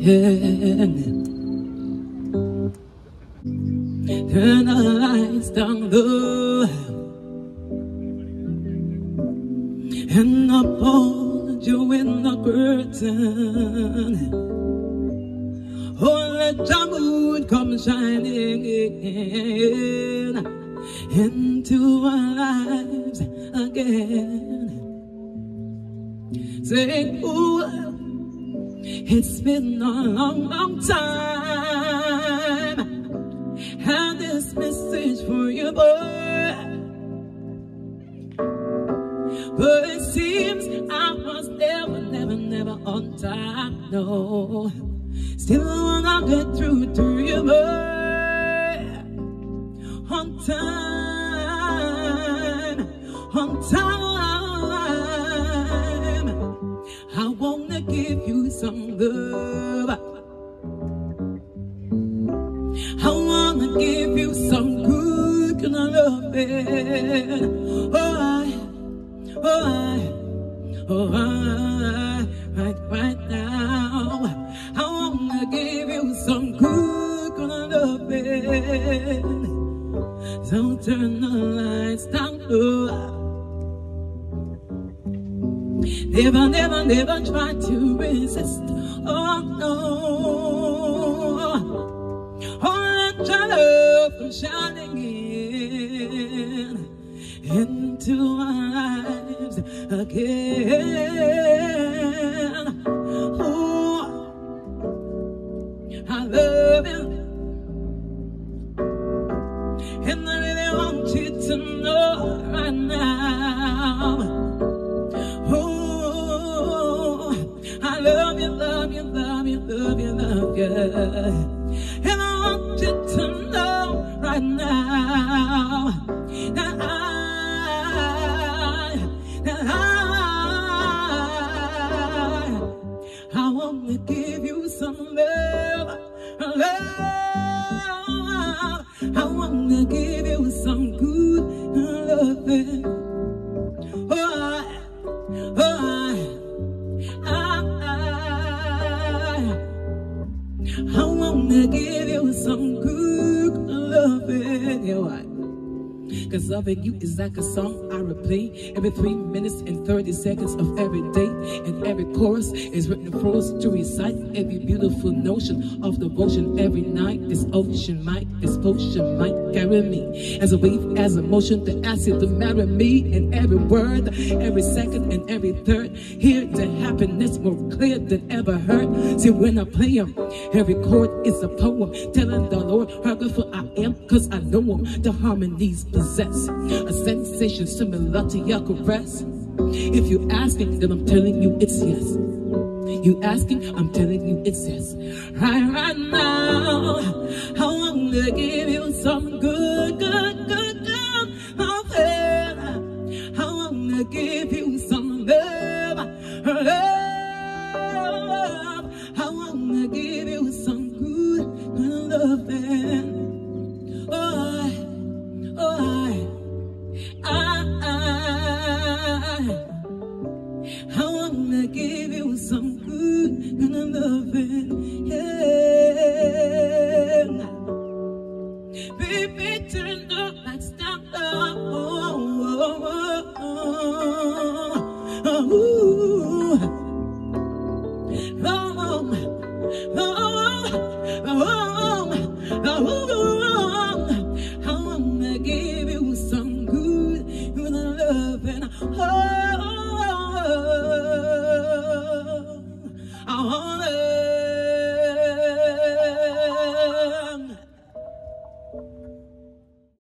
Turn the lights down low and I hold you in the curtain. Oh, let the moon come shining in into our lives again. Saying, oh, it's been a long, long time. Have this message for you, boy. But it seems I was never, never, never on time. No, still wanna get through to you, boy. On time, on time. Don't turn the lights down low. Never, never, never try to resist. Oh no. Oh, let your love come shining in into our lives again. Oh, I love you. And I really want you to know right now. Love you, love you. And I want you to know right now that I, that I, I want to give you some love, love. I want to give you some good loving. I wanna give you some good loving. Yeah, why? Cause loving you is like a song I replay every three minutes and 30 seconds of every day. And every chorus is written for us to recite every beautiful notion of devotion every night. This ocean might, this potion might carry me as a wave, as a motion to ask you to marry me. in every word, every second, and every third, Here the happiness more clear than ever heard. See, when I play 'em, every chord is a poem telling the Lord how grateful I am, cause I know him. The harmonies possess a sensation similar to your caress. If you asking, then I'm telling you it's yes. You asking, I'm telling you it's yes. Right, right now, Want to give you some good, good, good, good loving. I want to give you some love, love. I want to give you some good, good loving. Oh,